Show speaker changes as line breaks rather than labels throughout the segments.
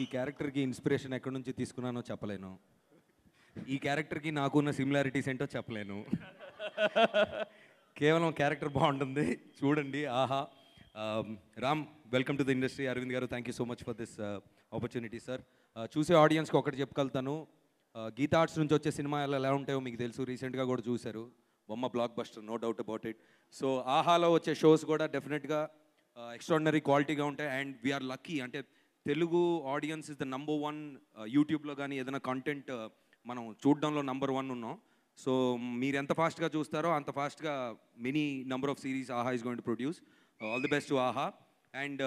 ఈ క్యారెక్టర్కి ఇన్స్పిరేషన్ ఎక్కడి నుంచి తీసుకున్నానో చెప్పలేను. ఈ క్యారెక్టర్కి నాకున్న సిమిలారిటీస్ ఏంటో చెప్పలేను. కేవలం క్యారెక్టర్ బాగుంటుంది. చూడండి Aha. Ram welcome to the industry Aravind గారు thank you so much for this opportunity sir చూసే ఆడియన్స్కి ఒకటి చెప్పగలుగుతాను గీతా ఆర్ట్స్ నుంచి వచ్చే సినిమాలు ఎలా ఉంటాయో మీకు తెలుసు. రీసెంట్గా కూడా చూశారు. బొమ్మ blockbuster no doubt about it so ఆహాలో వచ్చే షోస్ కూడా డెఫినెట్గా ఎక్స్ట్రాడినరీ క్వాలిటీగా ఉంటాయి. అండ్ వీఆర్ లక్కీ అంటే Telugu audience is the number one యూట్యూబ్లో కానీ ఏదైనా కంటెంట్ మనం చూడడంలో నంబర్ వన్ ఉన్నాం. సో మీరు ఎంత ఫాస్ట్గా చూస్తారో అంత ఫాస్ట్గా many number of series Aha is going to produce all the best to Aha and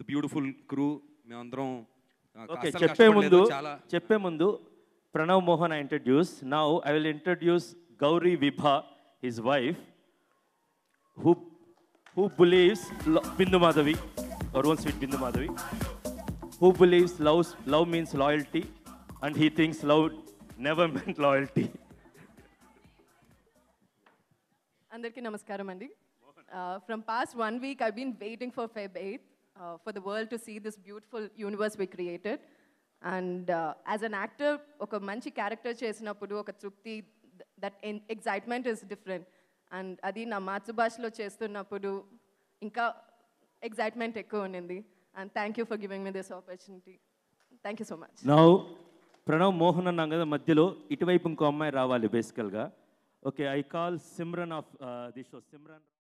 the beautiful crew మేమందరం uh,
చెప్పే ముందు చెప్పే ముందు Pranav Mohan I introduce now I will introduce Gauri Vibha his wife who who believes Bindu Madhavi own sweet Bindu Madhavi who believes love love means loyalty and he things love never meant loyalty
అందరికీ నమస్కారం అండి. From past one week I been waiting for Feb eighth for the world to see this beautiful universe we created and as an actor ఒక మంచి character చేసినప్పుడు ఒక తృప్తి that excitement is different and అది నా మాతృభాషలో చేస్తున్నప్పుడు ఇంకా ఎగ్జైట్మెంట్ ఎక్కువ ఉండింది. And thank you for giving me this opportunity thank you so much
now Pranav Mohan అన్నాం కదా మధ్యలో ఇటువైపు ఇంకో అమ్మాయి రావాలి బేసికల్గా okay I call Simran of the show Simran